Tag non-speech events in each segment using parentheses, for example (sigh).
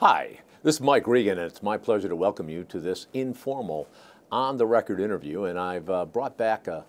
Hi, this is Mike Regan, and it's my pleasure to welcome you to this informal on the record interview. And I've uh, brought back a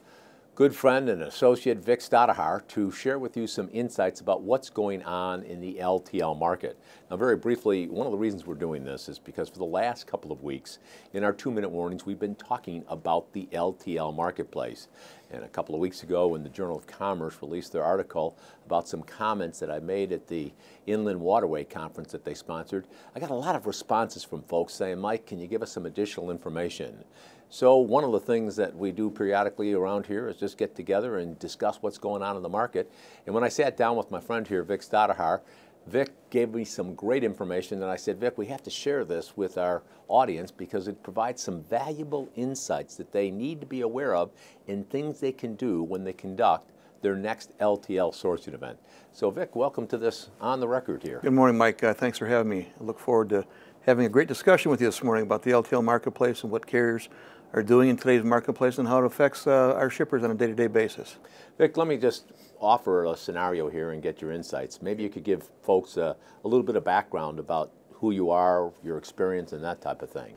good friend and associate, Vic Stajduhar, to share with you some insights about what's going on in the LTL market. Now, very briefly, one of the reasons we're doing this is because for the last couple of weeks, in our two minute warnings, we've been talking about the LTL marketplace. And a couple of weeks ago, when the Journal of Commerce released their article about some comments that I made at the Inland Waterway Conference that they sponsored, I got a lot of responses from folks saying, Mike, can you give us some additional information? So one of the things that we do periodically around here is just get together and discuss what's going on in the market. And when I sat down with my friend here, Vic Stajduhar, Vic gave me some great information, and I said, Vic, we have to share this with our audience because it provides some valuable insights that they need to be aware of in things they can do when they conduct their next LTL sourcing event. So, Vic, welcome to this on the record here. Good morning, Mike. Uh, thanks for having me. I look forward to having a great discussion with you this morning about the LTL marketplace and what carriers are doing in today's marketplace and how it affects uh, our shippers on a day-to-day -day basis. Vic, let me just offer a scenario here and get your insights. Maybe you could give folks a, a little bit of background about who you are, your experience, and that type of thing.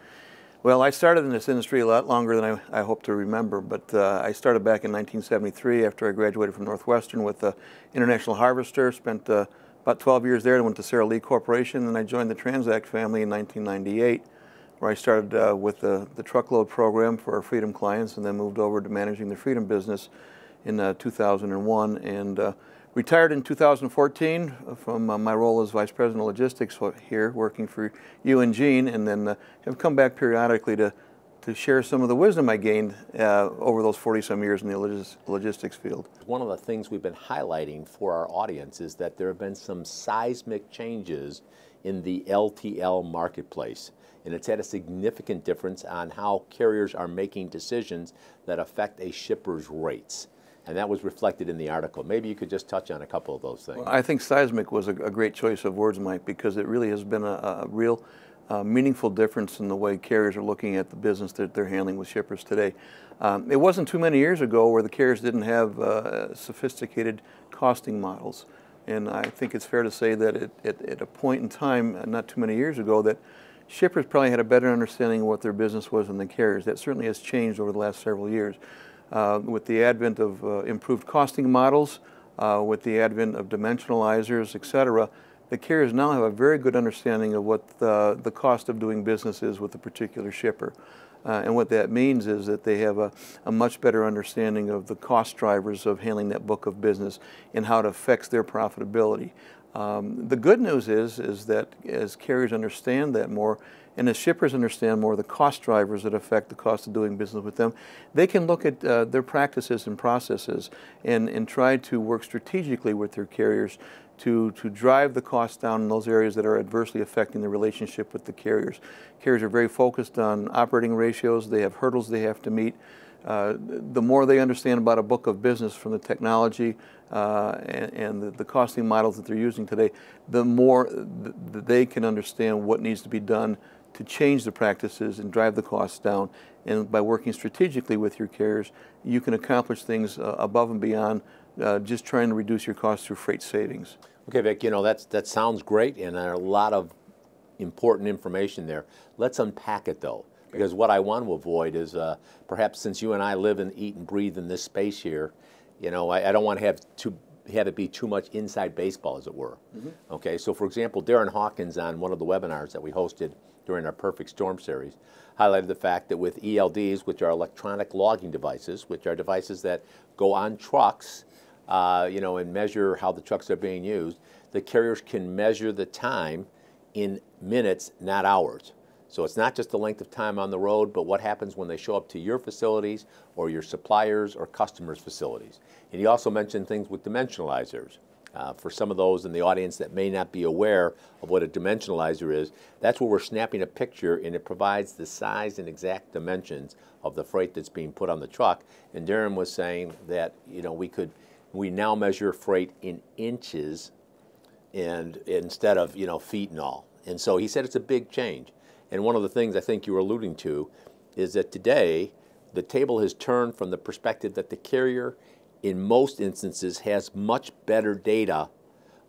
Well, I started in this industry a lot longer than I, I hope to remember, but uh, I started back in 1973 after I graduated from Northwestern with the International Harvester, spent uh, about 12 years there, I went to Sara Lee Corporation, and I joined the TranzAct family in 1998, where I started uh, with the, the truckload program for our Freedom clients and then moved over to managing the Freedom business in uh, 2001 and uh, retired in 2014 from uh, my role as Vice President of Logistics here, working for you and Gene, and then uh, have come back periodically to, to share some of the wisdom I gained uh, over those 40 some years in the logis logistics field. One of the things we've been highlighting for our audience is that there have been some seismic changes in the LTL marketplace and it's had a significant difference on how carriers are making decisions that affect a shipper's rates and that was reflected in the article. Maybe you could just touch on a couple of those things. Well, I think seismic was a, a, great choice of words, Mike, because it really has been a, a real uh, meaningful difference in the way carriers are looking at the business that they're handling with shippers today. Um, it wasn't too many years ago where the carriers didn't have uh, sophisticated costing models. And I think it's fair to say that it, it, at a point in time, uh, not too many years ago, that shippers probably had a better understanding of what their business was than the carriers. That certainly has changed over the last several years uh, with the advent of uh, improved costing models, uh, with the advent of dimensionalizers, et cetera, the carriers now have a very good understanding of what the, the cost of doing business is with a particular shipper. Uh, and what that means is that they have a, a, much better understanding of the cost drivers of handling that book of business and how it affects their profitability. Um, the good news is, is that as carriers understand that more, and as shippers understand more of the cost drivers that affect the cost of doing business with them, they can look at uh, their practices and processes and, and try to work strategically with their carriers to, to drive the costs down in those areas that are adversely affecting the relationship with the carriers. Carriers are very focused on operating ratios. They have hurdles they have to meet. Uh, the more they understand about a book of business from the technology uh, and, and the, the, costing models that they're using today, the more th they can understand what needs to be done to change the practices and drive the costs down. And by working strategically with your carriers, you can accomplish things uh, above and beyond uh, just trying to reduce your costs through freight savings. Okay, Vic, you know, that's, that sounds great and there are a lot of important information there. Let's unpack it though, because what I want to avoid is uh, perhaps since you and I live and eat and breathe in this space here, you know, I, I don't want to have too have it be too much inside baseball, as it were. Mm -hmm. Okay, so for example, Darren Hawkins on one of the webinars that we hosted during our Perfect Storm series highlighted the fact that with ELDs, which are electronic logging devices, which are devices that go on trucks, uh, you know, and measure how the trucks are being used, the carriers can measure the time in minutes, not hours. So it's not just the length of time on the road, but what happens when they show up to your facilities or your suppliers or customers' facilities. And he also mentioned things with dimensionalizers. Uh, for some of those in the audience that may not be aware of what a dimensionalizer is, that's where we're snapping a picture and it provides the size and exact dimensions of the freight that's being put on the truck. And Darren was saying that you know we could we now measure freight in inches and instead of you know feet and all. And so he said it's a big change. And one of the things I think you were alluding to is that today the table has turned from the perspective that the carrier in most instances has much better data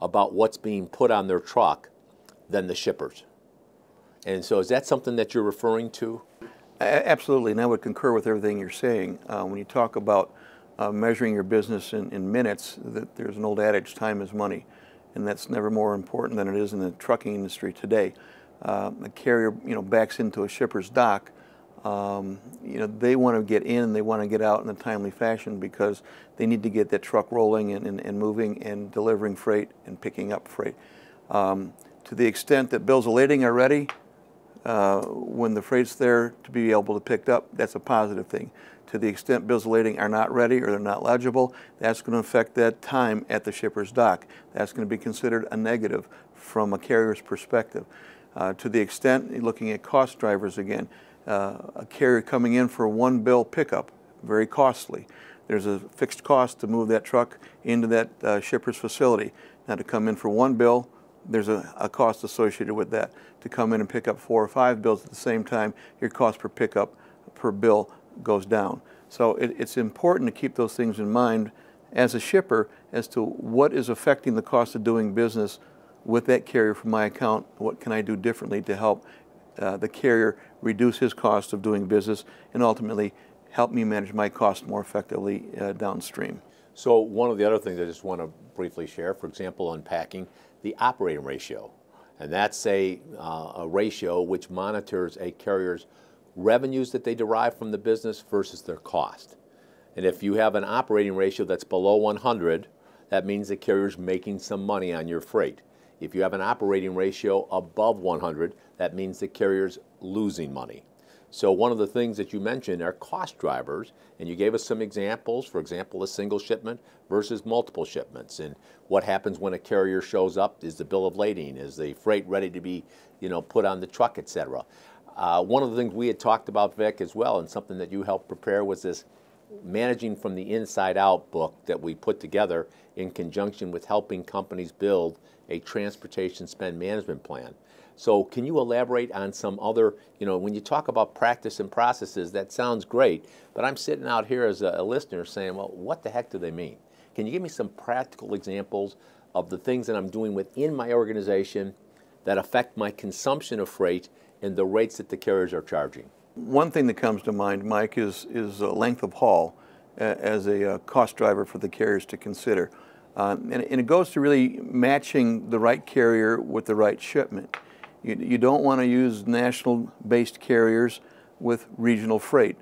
about what's being put on their truck than the shippers. And so is that something that you're referring to? Absolutely, and I would concur with everything you're saying. Uh, when you talk about uh, measuring your business in, in minutes, that there's an old adage, time is money, and that's never more important than it is in the trucking industry today. Uh, a carrier, you know, backs into a shipper's dock. Um, you know, they want to get in, and they want to get out in a timely fashion because they need to get that truck rolling and, and, and moving and delivering freight and picking up freight. Um, to the extent that bills of lading are ready, uh, when the freight's there to be able to pick up, that's a positive thing. To the extent bills of lading are not ready or they're not legible, that's going to affect that time at the shipper's dock. That's going to be considered a negative from a carrier's perspective. Uh, to the extent, looking at cost drivers again, uh, a carrier coming in for one bill pickup, very costly. There's a fixed cost to move that truck into that uh, shipper's facility. Now to come in for one bill, there's a, a, cost associated with that. To come in and pick up four or five bills at the same time, your cost per pickup per bill goes down. So it, it's important to keep those things in mind as a shipper as to what is affecting the cost of doing business with that carrier from my account. What can I do differently to help uh, the carrier reduce his cost of doing business and ultimately help me manage my cost more effectively uh, downstream. So one of the other things I just want to briefly share, for example, unpacking the operating ratio. And that's a, uh, a ratio which monitors a carrier's revenues that they derive from the business versus their cost. And if you have an operating ratio that's below 100, that means the carrier's making some money on your freight. If you have an operating ratio above 100, that means the carrier's losing money. So one of the things that you mentioned are cost drivers, and you gave us some examples, for example, a single shipment versus multiple shipments, and what happens when a carrier shows up, is the bill of lading, is the freight ready to be, you know, put on the truck, etc. Uh, one of the things we had talked about, Vic, as well, and something that you helped prepare was this managing from the inside out book that we put together in conjunction with helping companies build a transportation spend management plan. So can you elaborate on some other, you know, when you talk about practice and processes, that sounds great, but I'm sitting out here as a, a listener saying, well, what the heck do they mean? Can you give me some practical examples of the things that I'm doing within my organization that affect my consumption of freight and the rates that the carriers are charging? One thing that comes to mind, Mike, is, is length of haul uh, as a uh, cost driver for the carriers to consider. Uh, and, and, it goes to really matching the right carrier with the right shipment. You, you don't want to use national-based carriers with regional freight.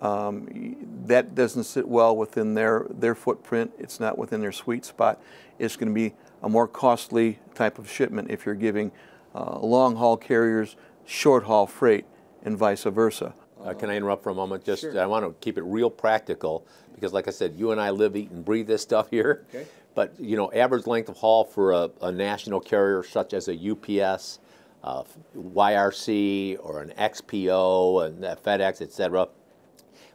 Um, that doesn't sit well within their, their footprint. It's not within their sweet spot. It's going to be a more costly type of shipment if you're giving uh, long-haul carriers short-haul freight and vice versa. Uh, can I interrupt for a moment? Just sure. I want to keep it real practical because, like I said, you and I live, eat, and breathe this stuff (laughs) here. Okay. But you know, average length of haul for a, a national carrier such as a UPS, uh, YRC, or an XPO, and FedEx, etc.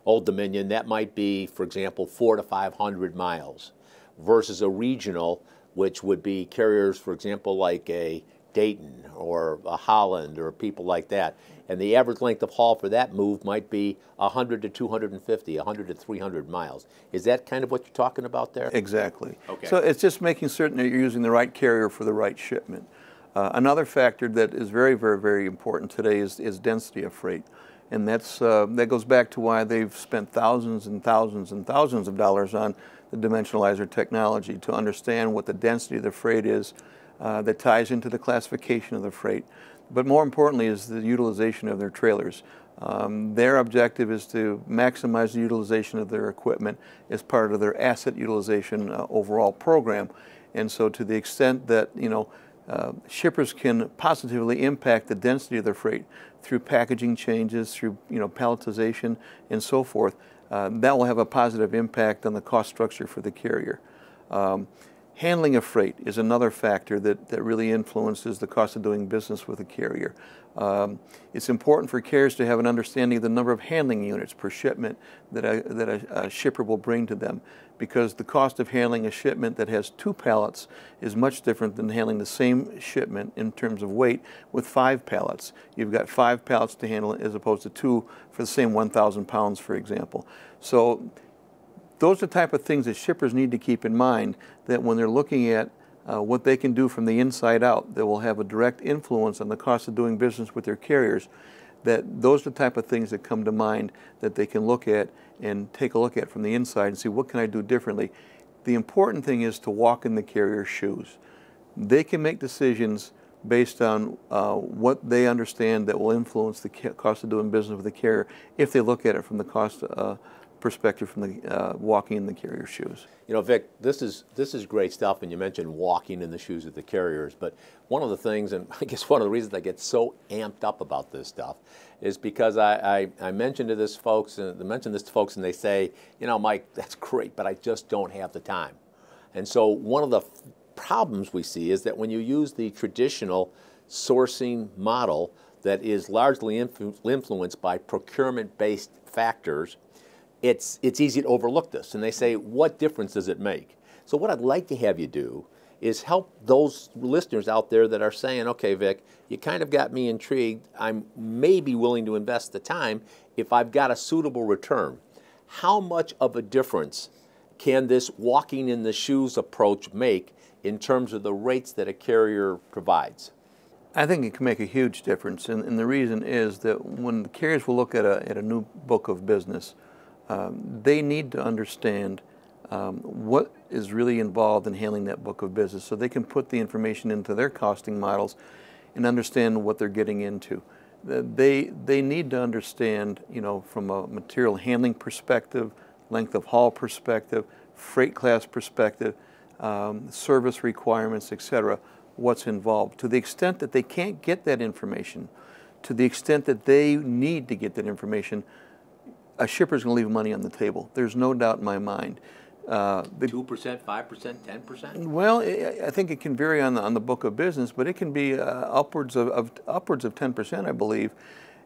Old Dominion, that might be, for example, four to five hundred miles, versus a regional, which would be carriers, for example, like a Dayton or a Holland or people like that. And the average length of haul for that move might be 100 to 250, 100 to 300 miles. Is that kind of what you're talking about there? Exactly. Okay. So it's just making certain that you're using the right carrier for the right shipment. Uh, another factor that is very, very, very important today is, is density of freight. And that's, uh, that goes back to why they've spent thousands and thousands and thousands of dollars on the dimensionalizer technology to understand what the density of the freight is uh, that ties into the classification of the freight. But more importantly is the utilization of their trailers. Um, their objective is to maximize the utilization of their equipment as part of their asset utilization uh, overall program. And so to the extent that, you know, uh, shippers can positively impact the density of their freight through packaging changes, through you know palletization, and so forth. Uh, that will have a positive impact on the cost structure for the carrier. Um, Handling of freight is another factor that, that really influences the cost of doing business with a carrier. Um, it's important for carriers to have an understanding of the number of handling units per shipment that, a, that a, a, shipper will bring to them because the cost of handling a shipment that has two pallets is much different than handling the same shipment in terms of weight with five pallets. You've got five pallets to handle as opposed to two for the same 1,000 pounds, for example. So those are the type of things that shippers need to keep in mind that when they're looking at uh, what they can do from the inside out that will have a direct influence on the cost of doing business with their carriers, that those are the type of things that come to mind that they can look at and take a look at from the inside and see what can I do differently. The important thing is to walk in the carrier's shoes. They can make decisions based on uh, what they understand that will influence the cost of doing business with the carrier if they look at it from the cost uh, perspective from the uh, walking in the carrier shoes. You know, Vic, this is this is great stuff, and you mentioned walking in the shoes of the carriers. But one of the things, and (laughs) I guess one of the reasons I get so amped up about this stuff, is because I, I, I mentioned to this folks, and I mentioned this to folks, and they say, you know, Mike, that's great, but I just don't have the time. And so one of the problems we see is that when you use the traditional sourcing model that is largely influ influenced by procurement-based factors it's, it's easy to overlook this. And they say, what difference does it make? So what I'd like to have you do is help those listeners out there that are saying, okay, Vic, you kind of got me intrigued. I'm maybe willing to invest the time if I've got a suitable return. How much of a difference can this walking in the shoes approach make in terms of the rates that a carrier provides? I think it can make a huge difference. And, and the reason is that when the carriers will look at a, at a new book of business, um, they need to understand um, what is really involved in handling that book of business so they can put the information into their costing models and understand what they're getting into. They, they need to understand, you know, from a material handling perspective, length of haul perspective, freight class perspective, um, service requirements, etc., what's involved. To the extent that they can't get that information, to the extent that they need to get that information, a shipper's going to leave money on the table. There's no doubt in my mind. Uh, Two percent, five percent, ten percent. Well, I think it can vary on the on the book of business, but it can be uh, upwards of, of, upwards of ten percent, I believe,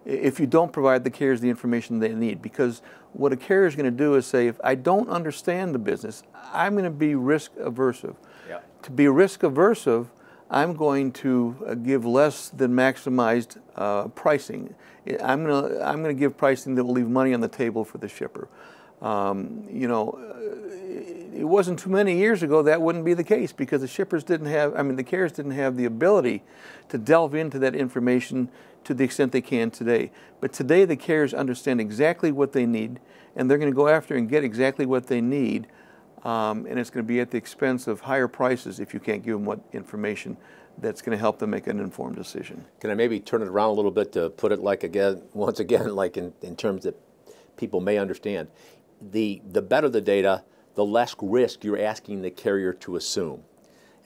if you don't provide the carriers the information they need. Because what a carrier is going to do is say, if I don't understand the business, I'm going to be risk aversive. Yeah. To be risk aversive, I'm going to uh, give less than maximized uh, pricing. I'm going to I'm going to give pricing that will leave money on the table for the shipper. Um, you know, uh, it wasn't too many years ago that wouldn't be the case because the shippers didn't have, I mean, the carriers didn't have the ability to delve into that information to the extent they can today. But today the carriers understand exactly what they need and they're going to go after and get exactly what they need um, and it's going to be at the expense of higher prices if you can't give them what information that's going to help them make an informed decision. Can I maybe turn it around a little bit to put it like again, (laughs) once again, like in, in terms that people may understand? The, the better the data, the less risk you're asking the carrier to assume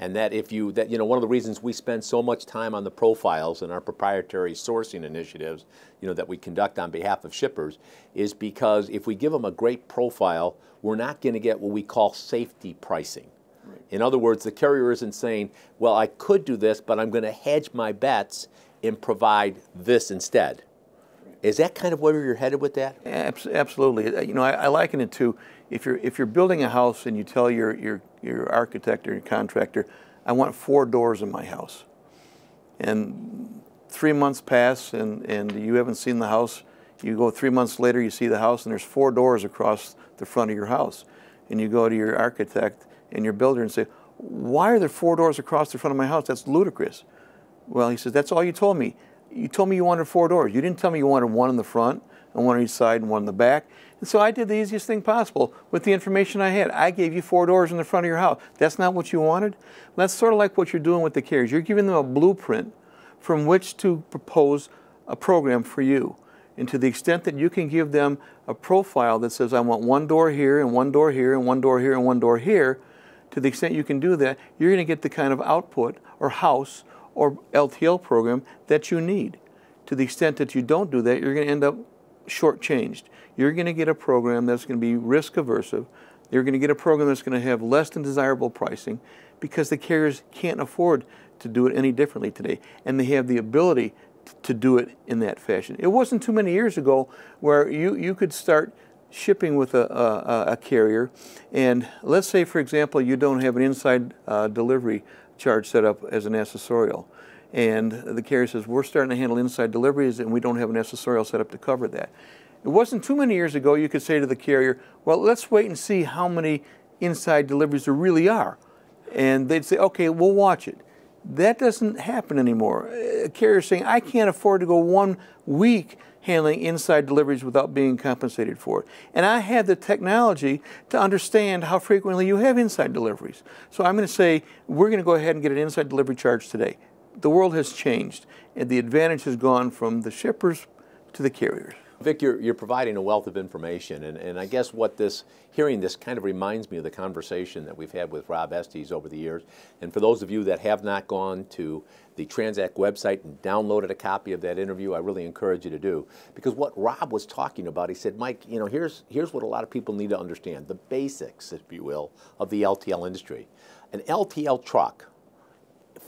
and that if you that you know one of the reasons we spend so much time on the profiles and our proprietary sourcing initiatives you know that we conduct on behalf of shippers is because if we give them a great profile we're not going to get what we call safety pricing right. in other words the carrier isn't saying well I could do this but I'm going to hedge my bets and provide this instead is that kind of where you're headed with that? Absolutely. Uh, you know, I, I liken it to if you're if you're building a house and you tell your your your architect or your contractor, I want four doors in my house, and three months pass and and you haven't seen the house. You go three months later, you see the house, and there's four doors across the front of your house, and you go to your architect and your builder and say, "Why are there four doors across the front of my house? That's ludicrous." Well, he says, "That's all you told me." you told me you wanted four doors. You didn't tell me you wanted one in the front and one on each side and one in the back. And so I did the easiest thing possible with the information I had. I gave you four doors in the front of your house. That's not what you wanted? That's sort of like what you're doing with the carriers. You're giving them a blueprint from which to propose a program for you. And to the extent that you can give them a profile that says, I want one door here and one door here and one door here and one door here, to the extent you can do that, you're going to get the kind of output or house or LTL program that you need. To the extent that you don't do that, you're going to end up shortchanged. You're going to get a program that's going to be risk aversive. You're going to get a program that's going to have less than desirable pricing because the carriers can't afford to do it any differently today. And they have the ability to do it in that fashion. It wasn't too many years ago where you, you could start shipping with a, a, a carrier and let's say for example you don't have an inside uh, delivery charge set up as an accessorial. And the carrier says, we're starting to handle inside deliveries and we don't have an accessorial set up to cover that. It wasn't too many years ago you could say to the carrier, well, let's wait and see how many inside deliveries there really are. and they'd say, okay, we'll watch it. That doesn't happen anymore. A carrier saying, I can't afford to go one week handling inside deliveries without being compensated for it. And I have the technology to understand how frequently you have inside deliveries. So I'm going to say, we're going to go ahead and get an inside delivery charge today. The world has changed, and the advantage has gone from the shippers to the carriers. Vic, you're, you're providing a wealth of information, and, and I guess what this, hearing this kind of reminds me of the conversation that we've had with Rob Estes over the years. And for those of you that have not gone to the TranzAct website and downloaded a copy of that interview, I really encourage you to do. Because what Rob was talking about, he said, Mike, you know, here's, here's what a lot of people need to understand, the basics, if you will, of the LTL industry. An LTL truck,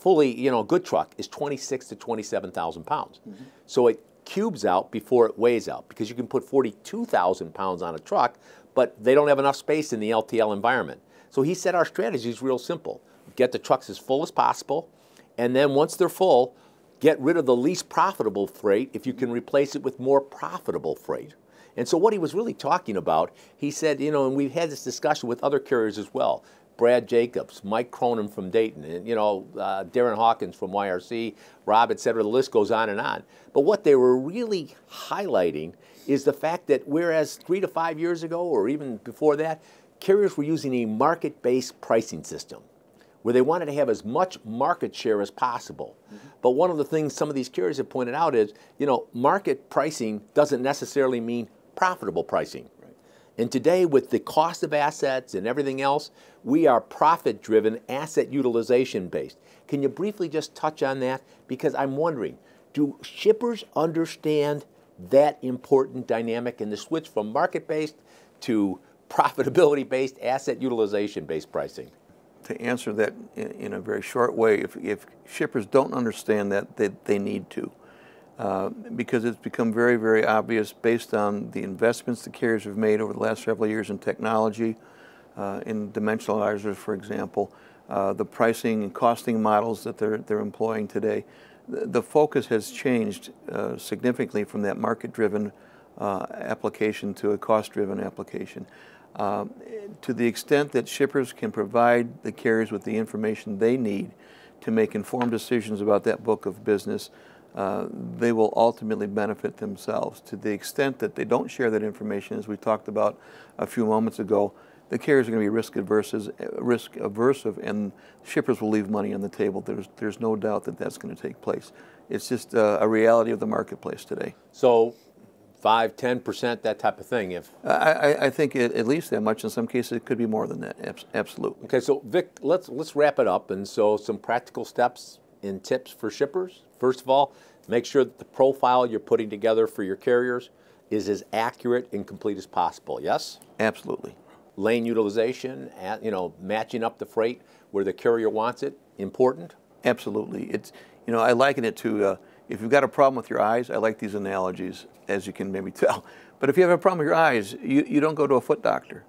fully, you know, a good truck is 26 to 27,000 pounds. Mm -hmm. So it cubes out before it weighs out because you can put 42,000 pounds on a truck, but they don't have enough space in the LTL environment. So he said our strategy is real simple. Get the trucks as full as possible, and then once they're full, get rid of the least profitable freight if you can replace it with more profitable freight. And so what he was really talking about, he said, you know, and we've had this discussion with other carriers as well. Brad Jacobs, Mike Cronin from Dayton, and you know uh, Darren Hawkins from YRC, Rob, et cetera. The list goes on and on. But what they were really highlighting is the fact that whereas three to five years ago, or even before that, carriers were using a market-based pricing system where they wanted to have as much market share as possible. Mm -hmm. But one of the things some of these carriers have pointed out is, you know, market pricing doesn't necessarily mean profitable pricing. And today, with the cost of assets and everything else, we are profit driven, asset utilization based. Can you briefly just touch on that? Because I'm wondering do shippers understand that important dynamic in the switch from market based to profitability based, asset utilization based pricing? To answer that in, a very short way, if, if shippers don't understand that, they, they need to. Uh, because it's become very, very obvious based on the investments the carriers have made over the last several years in technology, uh, in dimensionalizers, for example, uh, the pricing and costing models that they're, they're employing today. The, focus has changed uh, significantly from that market-driven uh, application to a cost-driven application. To the extent that shippers can provide the carriers with the information they need to make informed decisions about that book of business, uh, they will ultimately benefit themselves. To the extent that they don't share that information, as we talked about a few moments ago, the carriers are going to be risk averse, risk aversive, and shippers will leave money on the table. There's there's no doubt that that's going to take place. It's just uh, a reality of the marketplace today. So, five, ten percent, that type of thing. If I, I think it, at least that much. In some cases, it could be more than that. Absolutely. Okay, so Vic, let's let's wrap it up. And so, some practical steps and tips for shippers. First of all, make sure that the profile you're putting together for your carriers is as accurate and complete as possible. Yes? Absolutely. Lane utilization, you know, matching up the freight where the carrier wants it, important? Absolutely. It's, you know, I liken it to uh, if you've got a problem with your eyes, I like these analogies, as you can maybe tell. But if you have a problem with your eyes, you, you don't go to a foot doctor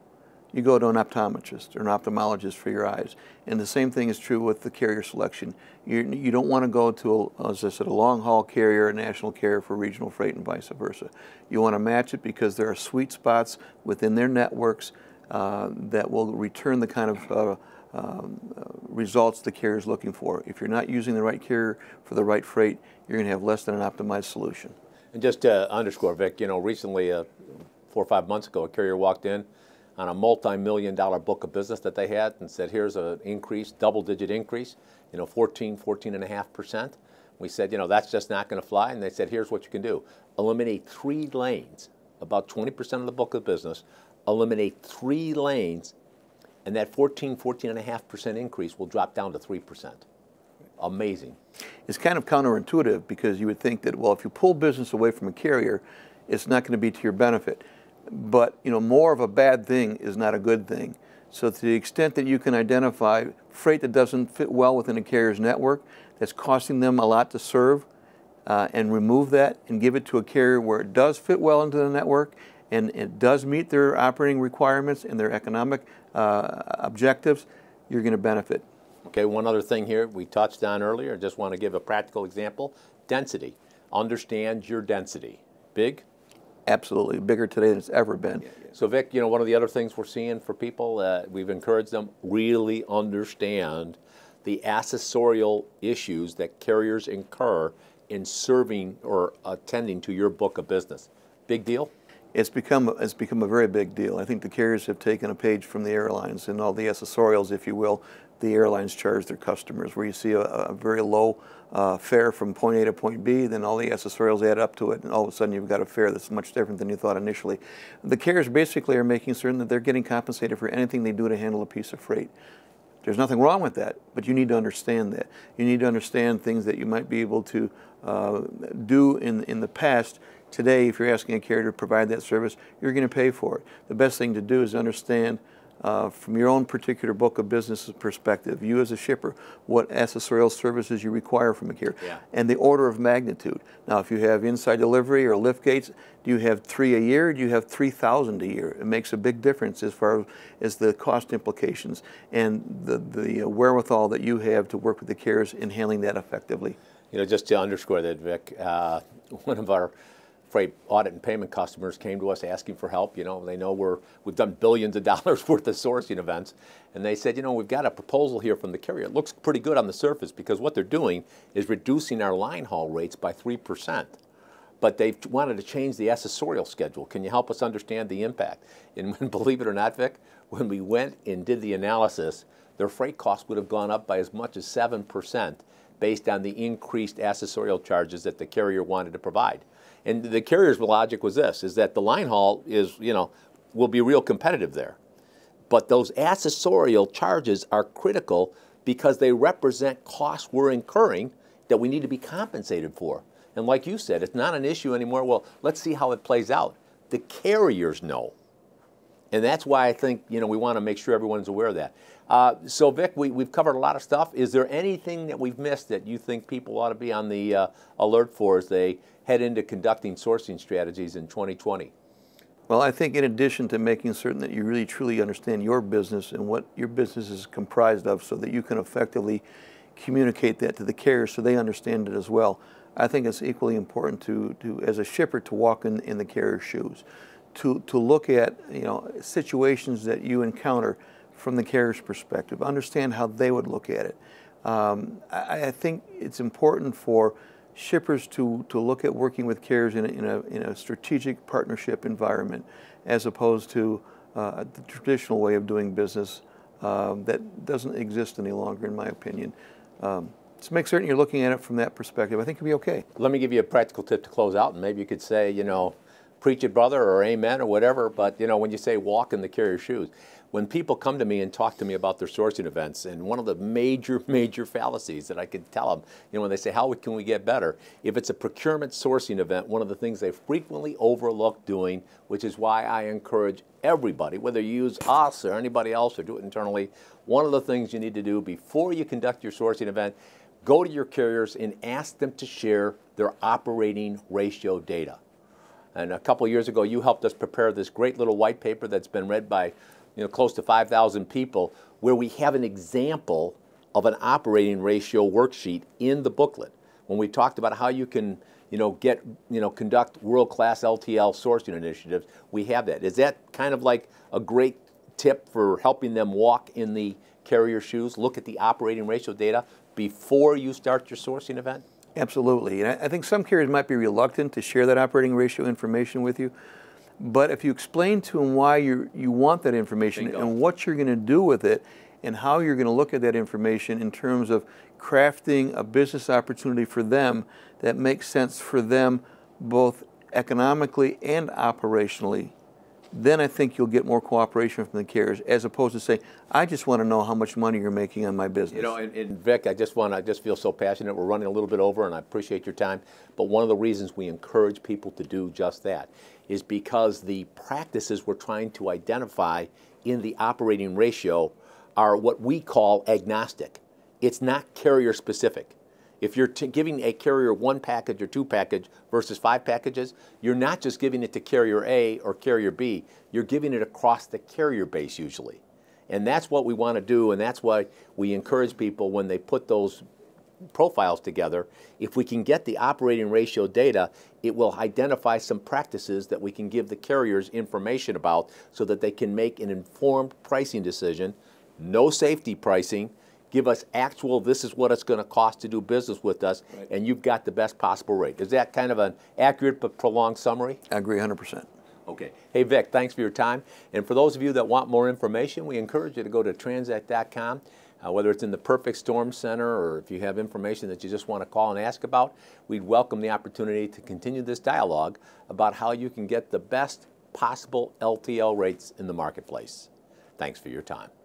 you go to an optometrist or an ophthalmologist for your eyes. And the same thing is true with the carrier selection. You, you don't want to go to, a, as I said, a long haul carrier, a national carrier for regional freight and vice versa. You want to match it because there are sweet spots within their networks uh, that will return the kind of uh, uh, results the carrier is looking for. If you're not using the right carrier for the right freight, you're going to have less than an optimized solution. And just to underscore, Vic, you know, recently, uh, four or five months ago, a carrier walked in on a multi-million dollar book of business that they had and said, here's an increase, double-digit increase, you know, 14, 14 and a half percent. We said, you know, that's just not going to fly. And they said, here's what you can do. Eliminate three lanes, about 20% of the book of business, eliminate three lanes, and that 14, 14 and a half percent increase will drop down to 3%. Amazing. It's kind of counterintuitive because you would think that, well, if you pull business away from a carrier, it's not going to be to your benefit but you know more of a bad thing is not a good thing. So to the extent that you can identify freight that doesn't fit well within a carrier's network, that's costing them a lot to serve, uh, and remove that and give it to a carrier where it does fit well into the network and it does meet their operating requirements and their economic uh, objectives, you're going to benefit. Okay, one other thing here we touched on earlier, I just want to give a practical example. Density. Understand your density. Big, Absolutely, bigger today than it's ever been. So, Vic, you know, one of the other things we're seeing for people, uh, we've encouraged them really understand the accessorial issues that carriers incur in serving or attending to your book of business. Big deal? It's become, it's become a very big deal. I think the carriers have taken a page from the airlines and all the accessorials, if you will, the airlines charge their customers, where you see a, a very low uh, fare from point A to point B, then all the accessorials add up to it, and all of a sudden you've got a fare that's much different than you thought initially. The carriers basically are making certain that they're getting compensated for anything they do to handle a piece of freight. There's nothing wrong with that, but you need to understand that. You need to understand things that you might be able to uh, do in, in the past. Today, if you're asking a carrier to provide that service, you're going to pay for it. The best thing to do is understand uh, from your own particular book of business perspective, you as a shipper, what accessorial services you require from a carrier, yeah. and the order of magnitude. Now, if you have inside delivery or lift gates, do you have three a year? do you have 3,000 a year? It makes a big difference as far as the cost implications and the, the wherewithal that you have to work with the carriers in handling that effectively. You know, just to underscore that, Vic, uh, (laughs) one of our freight audit and payment customers came to us asking for help. You know, they know we're, we've done billions of (laughs) dollars worth of sourcing events. And they said, you know, we've got a proposal here from the carrier. It looks pretty good on the surface because what they're doing is reducing our line haul rates by 3%. But they wanted to change the accessorial schedule. Can you help us understand the impact? And when, (laughs) believe it or not, Vic, when we went and did the analysis, their freight costs would have gone up by as much as 7% based on the increased accessorial charges that the carrier wanted to provide. And the carrier's logic was this, is that the line haul is, you know, will be real competitive there. But those accessorial charges are critical because they represent costs we're incurring that we need to be compensated for. And like you said, it's not an issue anymore. Well, let's see how it plays out. The carriers know. And that's why I think, you know, we want to make sure everyone's aware of that. Uh, so, Vic, we, we've covered a lot of stuff. Is there anything that we've missed that you think people ought to be on the uh, alert for as they head into conducting sourcing strategies in 2020? Well, I think in addition to making certain that you really truly understand your business and what your business is comprised of so that you can effectively communicate that to the carrier so they understand it as well, I think it's equally important to, to as a shipper to walk in, in the carrier's shoes, to, to look at you know situations that you encounter from the carrier's perspective, understand how they would look at it. Um, I, I think it's important for shippers to, to look at working with carriers in a, in a, in a strategic partnership environment as opposed to uh, the traditional way of doing business um, that doesn't exist any longer, in my opinion. Um, so make certain you're looking at it from that perspective. I think you'll be okay. Let me give you a practical tip to close out, and maybe you could say, you know, preach it, brother, or amen, or whatever. But you know, when you say walk in the carrier's shoes, when people come to me and talk to me about their sourcing events, and one of the major, (laughs) major fallacies that I could tell them, you know, when they say, how can we get better? If it's a procurement sourcing event, one of the things they frequently overlook doing, which is why I encourage everybody, whether you use us or anybody else or do it internally, one of the things you need to do before you conduct your sourcing event, go to your carriers and ask them to share their operating ratio data. And a couple years ago, you helped us prepare this great little white paper that's been read by you know, close to 5,000 people, where we have an example of an operating ratio worksheet in the booklet. When we talked about how you can, you know, get, you know, conduct world-class LTL sourcing initiatives, we have that. Is that kind of like a great tip for helping them walk in the carrier shoes? Look at the operating ratio data before you start your sourcing event? Absolutely. And I think some carriers might be reluctant to share that operating ratio information with you. But if you explain to them why you you want that information Bingo. and what you're going to do with it and how you're going to look at that information in terms of crafting a business opportunity for them that makes sense for them both economically and operationally, then I think you'll get more cooperation from the carriers as opposed to saying, I just want to know how much money you're making on my business. You know, and, and Vic, I just want I just feel so passionate. We're running a little bit over and I appreciate your time. But one of the reasons we encourage people to do just that is because the practices we're trying to identify in the operating ratio are what we call agnostic. It's not carrier specific. If you're giving a carrier one package or two package versus five packages, you're not just giving it to carrier A or carrier B, you're giving it across the carrier base usually. And that's what we want to do, and that's why we encourage people when they put those profiles together, if we can get the operating ratio data, it will identify some practices that we can give the carriers information about so that they can make an informed pricing decision, no safety pricing, give us actual, this is what it's going to cost to do business with us, Right. and you've got the best possible rate. Is that kind of an accurate but prolonged summary? I agree 100%. Okay. Hey, Vic, thanks for your time. And for those of you that want more information, we encourage you to go to transact.com, uh, whether it's in the Perfect Storm Center or if you have information that you just want to call and ask about. We'd welcome the opportunity to continue this dialogue about how you can get the best possible LTL rates in the marketplace. Thanks for your time.